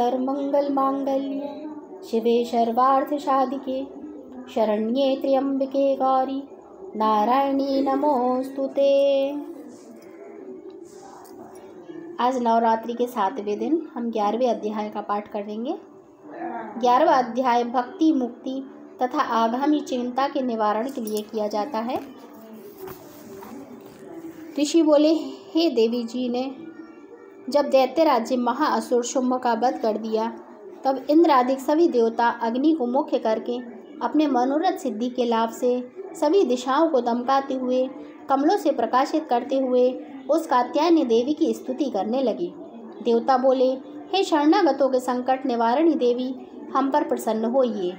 सर्वमङ्गलमाङ्गल्ये शिवे सर्वार्थसाधिके शरण्ये त्र्यम्बके गौरी। नारायणी नमोस्तुते आज नवरात्रि के सातवें दिन हम ग्यारहवें अध्याय का पाठ करेंगे ग्यारहवा अध्याय भक्ति मुक्ति तथा आगामी चिंता के निवारण के लिए किया जाता है। ऋषि बोले, हे देवी जी ने जब दैत्य राज्य महाअसुर शुंभ का वध कर दिया, तब इंद्र आदि सभी देवता अग्नि को मुख्य करके अपने मनोरथ सिद्धि के लाभ से सभी दिशाओं को दमकाते हुए, कमलों से प्रकाशित करते हुए उस कात्यायनी देवी की स्तुति करने लगे। देवता बोले, हे शरणागतों के संकट निवारणी देवी, हम पर प्रसन्न होइए।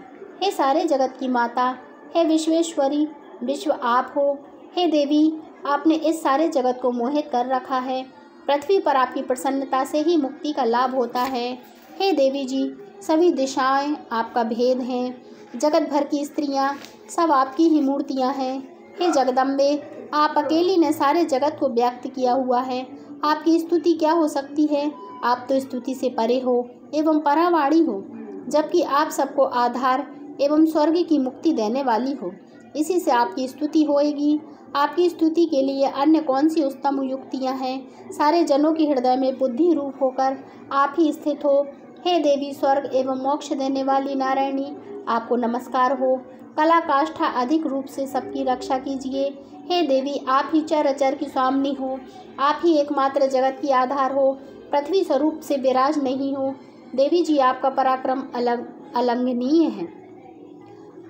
हे सारे जगत की माता, हे विश्वेश्वरी, विश्व आप हो। हे देवी, आपने इस सारे जगत को मोहित कर रखा है। पृथ्वी पर आपकी प्रसन्नता से ही मुक्ति का लाभ होता है। हे देवी जी, सभी दिशाएँ आपका भेद हैं। जगत भर की स्त्रियाँ सब आपकी ही मूर्तियाँ हैं। हे जगदम्बे, आप अकेली ने सारे जगत को व्यक्त किया हुआ है। आपकी स्तुति क्या हो सकती है? आप तो स्तुति से परे हो एवं परावाणी हो, जबकि आप सबको आधार एवं स्वर्ग की मुक्ति देने वाली हो। इसी से आपकी स्तुति होएगी। आपकी स्तुति के लिए अन्य कौन सी उत्तम युक्तियाँ हैं? सारे जनों के हृदय में बुद्धि रूप होकर आप ही स्थित हो। हे देवी, स्वर्ग एवं मोक्ष देने वाली नारायणी, आपको नमस्कार हो। कला काष्ठा अधिक रूप से सबकी रक्षा कीजिए। हे देवी, आप ही चर अचर की स्वामिनी हो। आप ही एकमात्र जगत की आधार हो। पृथ्वी स्वरूप से विराज नहीं हो। देवी जी, आपका पराक्रम अलग अलंघनीय है।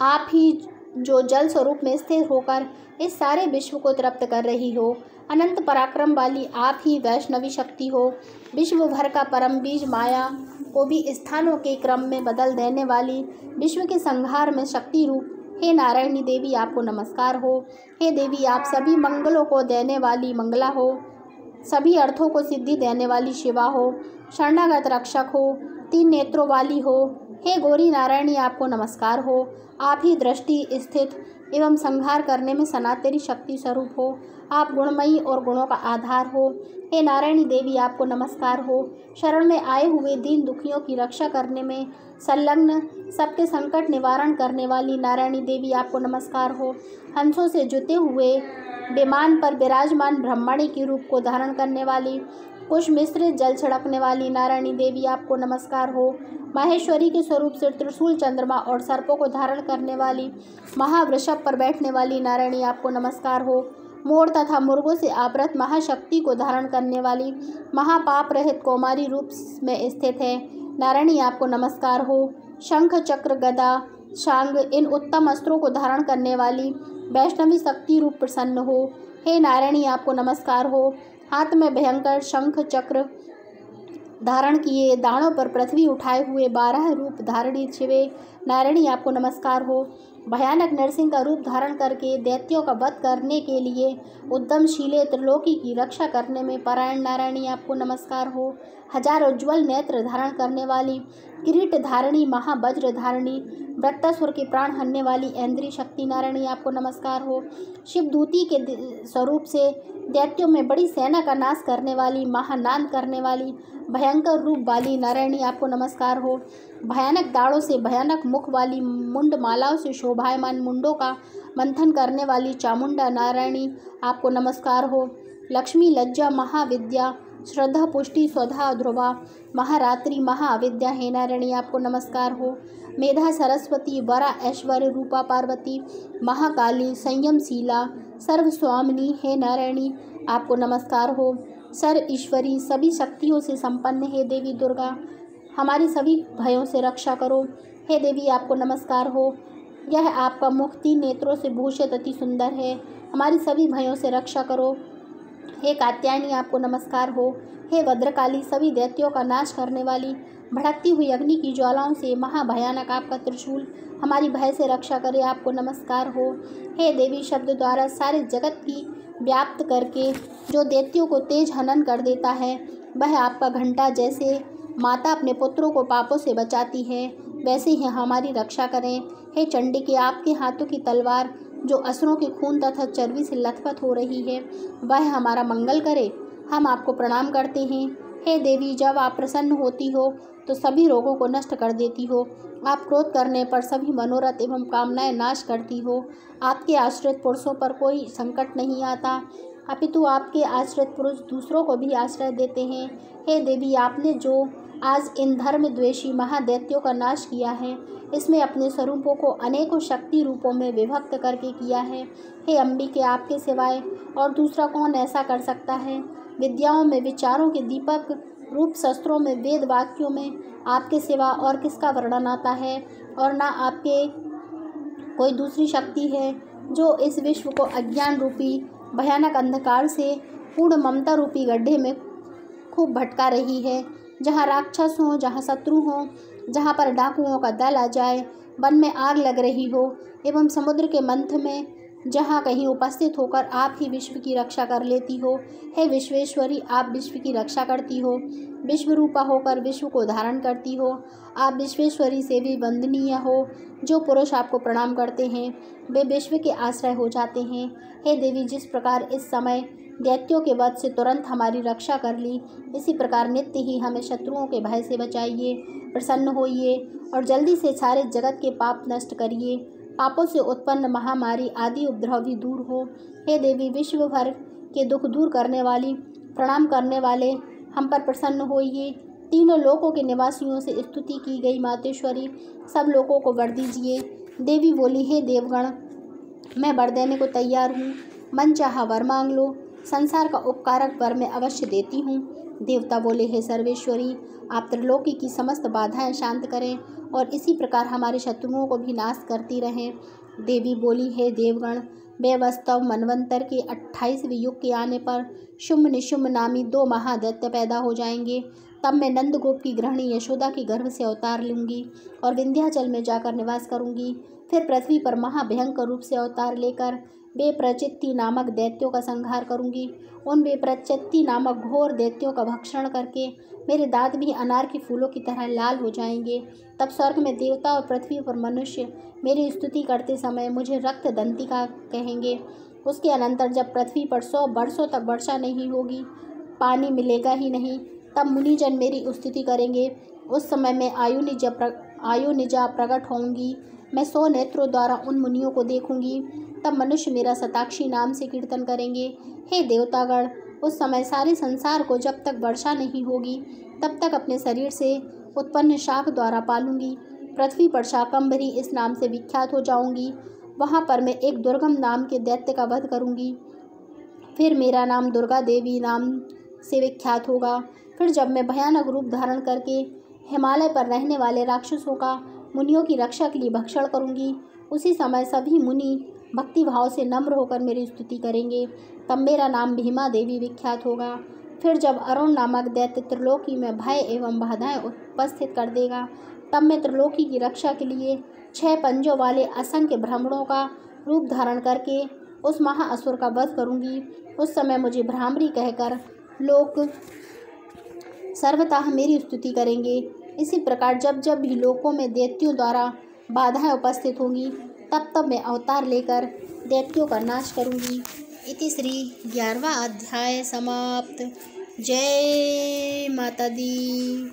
आप ही जो जल स्वरूप में स्थिर होकर इस सारे विश्व को तृप्त कर रही हो। अनंत पराक्रम वाली आप ही वैष्णवी शक्ति हो। विश्व भर का परम बीज माया को भी स्थानों के क्रम में बदल देने वाली विश्व के संहार में शक्ति रूप, हे नारायणी देवी, आपको नमस्कार हो। हे देवी, आप सभी मंगलों को देने वाली मंगला हो। सभी अर्थों को सिद्धि देने वाली शिवा हो। शरणागत रक्षक हो। तीन नेत्रों वाली हो। हे गौरी नारायणी, आपको नमस्कार हो। आप ही दृष्टि स्थित एवं संहार करने में सनातनी शक्ति स्वरूप हो। आप गुणमयी और गुणों का आधार हो। हे नारायणी देवी, आपको नमस्कार हो। शरण में आए हुए दीन दुखियों की रक्षा करने में संलग्न, सबके संकट निवारण करने वाली नारायणी देवी, आपको नमस्कार हो। हंसों से जुते हुए विमान पर विराजमान ब्रह्मणी के रूप को धारण करने वाली कुश मिश्र जल छिड़कने वाली नारायणी देवी आपको नमस्कार हो। माहेश्वरी के स्वरूप से त्रिशूल चंद्रमा और सर्पों को धारण करने वाली महावृषभ पर बैठने वाली नारायणी आपको नमस्कार हो। मोर तथा मुर्गों से आवृत महाशक्ति को धारण करने वाली महापाप रहित कौमारी रूप में स्थित है। नारायणी आपको नमस्कार हो। शंख, चक्र, गदा, शांग, इन उत्तम अस्त्रों को धारण करने वाली वैष्णवी शक्ति रूप प्रसन्न हो। हे नारायणी आपको नमस्कार हो। हाथ में भयंकर शंख चक्र धारण किए, दाणों पर पृथ्वी उठाए हुए बारह रूप धारणी शिवे नारायणी, आपको नमस्कार हो। भयानक नरसिंह का रूप धारण करके दैत्यों का वध करने के लिए उद्यमशीले त्रिलोकी की रक्षा करने में परायण नारायणी, आपको नमस्कार हो। हज़ार उज्ज्वल नेत्र धारण करने वाली किरीट धारणी महावज्र धारणी वृत्तासुर के प्राण हनने वाली ऐन्द्री शक्ति नारायणी आपको नमस्कार हो। शिवदूती के स्वरूप से दैत्यों में बड़ी सेना का नाश करने वाली, महानाद करने वाली, भयंकर रूप वाली नारायणी आपको नमस्कार हो। भयानक दाढ़ों से भयानक मुख वाली, मुंड मालाओं से शोभायमान मुंडों का मंथन करने वाली चामुंडा नारायणी, आपको नमस्कार हो। लक्ष्मी लज्जा महाविद्या श्रद्धा पुष्टि स्वधा, ध्रुवा, महारात्रि, महाविद्या, हे नारायणी, आपको नमस्कार हो। मेधा, सरस्वती, वरा, ऐश्वर्य, रूपा, पार्वती, महाकाली संयमशीला सर्वस्वामिनी, हे नारायणी, आपको नमस्कार हो। सर ईश्वरी, सभी शक्तियों से संपन्न हे देवी दुर्गा। हमारी सभी भयों से रक्षा करो। हे देवी, आपको नमस्कार हो। यह आपका मुख तीन नेत्रों से भूषित अति सुंदर है। हमारी सभी भयों से रक्षा करो। हे कात्यायनी, आपको नमस्कार हो। हे भद्रकाली सभी दैत्यों का नाश करने वाली, भड़कती हुई अग्नि की ज्वालाओं से महाभयानक आपका त्रिशूल, हमारी भय से रक्षा करे, आपको नमस्कार हो। हे देवी, शब्द द्वारा सारे जगत की व्याप्त करके, जो दैत्यों को तेज हनन कर देता है, वह आपका घंटा जैसे माता अपने पुत्रों को पापों से बचाती है, वैसे ही हमारी रक्षा करें। हे चंडी के आपके हाथों की तलवार जो असरों के खून तथा चर्बी से लथपथ हो रही है, वह हमारा मंगल करे। हम आपको प्रणाम करते हैं। हे देवी, जब आप प्रसन्न होती हो तो सभी रोगों को नष्ट कर देती हो। आप क्रोध करने पर सभी मनोरथ एवं कामनाएँ नाश करती हो। आपके आश्रित पुरुषों पर कोई संकट नहीं आता। अपितु आपके आश्रित पुरुष दूसरों को भी आश्रय देते हैं। हे देवी, आपने जो आज इन धर्म द्वेषी महादैत्यों का नाश किया है, इसमें अपने स्वरूपों को अनेकों शक्ति रूपों में विभक्त करके किया है। हे अम्बिके आपके सिवाय और दूसरा कौन ऐसा कर सकता है? विद्याओं में, विचारों के दीपक रूप शस्त्रों में, वेद वाक्यों में आपके सिवा और किसका वर्णन आता है? और ना आपके कोई दूसरी शक्ति है जो इस विश्व को अज्ञान रूपी भयानक अंधकार से पूर्ण ममता रूपी गड्ढे में खूब भटका रही है। जहाँ राक्षस हों, जहाँ शत्रु हों, जहाँ पर डाकुओं का दल आ जाए, वन में आग लग रही हो, एवं समुद्र के मंथ में जहाँ कहीं उपस्थित होकर आप ही विश्व की रक्षा कर लेती हो। हे विश्वेश्वरी, आप विश्व की रक्षा करती हो। विश्व रूपा होकर विश्व को धारण करती हो। आप विश्वेश्वरी से भी वंदनीय हो। जो पुरुष आपको प्रणाम करते हैं, वे विश्व के आश्रय हो जाते हैं। हे देवी, जिस प्रकार इस समय दैत्यों के वध से तुरंत हमारी रक्षा कर ली, इसी प्रकार नित्य ही हमें शत्रुओं के भय से बचाइए, प्रसन्न होइए और जल्दी से सारे जगत के पाप नष्ट करिए। पापों से उत्पन्न महामारी आदि उपद्रव भी दूर हो। हे देवी विश्व भर के दुख दूर करने वाली, प्रणाम करने वाले हम पर प्रसन्न होइए। तीनों लोकों के निवासियों से स्तुति की गई मातेश्वरी, सब लोगों को वर दीजिए। देवी बोली, हे देवगण, मैं वर देने को तैयार हूँ। मन चाह वर मांग लो। संसार का उपकारक वर मैं अवश्य देती हूँ। देवता बोले, हे सर्वेश्वरी, आप त्रिलोकी की समस्त बाधाएँ शांत करें और इसी प्रकार हमारे शत्रुओं को भी नाश करती रहें। देवी बोली, है देवगण वैवस्तव वास्तव मनवंतर के अट्ठाईसवें युग के आने पर शुम्भ निशुम्भ नामी दो महादैत्य पैदा हो जाएँगे। तब मैं नंदगोप की गृहिणी यशोदा के गर्भ से अवतार लूँगी और विंध्याचल में जाकर निवास करूँगी। फिर पृथ्वी पर महाभयंकर रूप से अवतार लेकर बेप्रचित्ति नामक दैत्यों का संहार करूँगी। उन बेप्रचित्ति नामक घोर दैत्यों का भक्षण करके मेरे दांत भी अनार के फूलों की तरह लाल हो जाएँगे। तब स्वर्ग में देवता और पृथ्वी पर मनुष्य मेरी स्तुति करते समय मुझे रक्त दंती का कहेंगे। उसके अनंतर जब पृथ्वी पर सौ वर्षों तक वर्षा नहीं होगी, पानी मिलेगा ही नहीं, तब मुनिजन मेरी स्तुति करेंगे। उस समय मैं आयु निजा प्र आयु निजा प्रकट होंगी मैं सौ नेत्रों द्वारा उन मुनियों को देखूँगी। तब मनुष्य मेरा सताक्षी नाम से कीर्तन करेंगे। हे देवतागण, उस समय सारे संसार को जब तक वर्षा नहीं होगी, तब तक अपने शरीर से उत्पन्न शाख द्वारा पालूँगी। पृथ्वी पर शाकंभरी इस नाम से विख्यात हो जाऊँगी। वहाँ पर मैं एक दुर्गम नाम के दैत्य का वध करूँगी। फिर मेरा नाम दुर्गा देवी नाम से विख्यात होगा। फिर जब मैं भयानक रूप धारण करके हिमालय पर रहने वाले राक्षसों का मुनियों की रक्षा के लिए भक्षण करूँगी। उसी समय सभी मुनि भक्ति भाव से नम्र होकर मेरी स्तुति करेंगे। तब मेरा नाम भीमा देवी विख्यात होगा। फिर जब अरुण नामक दैत्य त्रिलोकी में भय एवं बाधाएँ उपस्थित कर देगा, तब मैं त्रिलोकी की रक्षा के लिए छह पंजों वाले असंख्य भ्रमणों का रूप धारण करके उस महाअसुर का वध करूँगी। उस समय मुझे भ्रामरी कहकर लोग सर्वतः मेरी स्तुति करेंगे। इसी प्रकार जब जब भी लोकों में देवतियों द्वारा बाधाएँ उपस्थित होंगी, तब तब मैं अवतार लेकर देवतियों का नाश करूँगी। इति श्री ग्यारहवा अध्याय समाप्त। जय माता दी।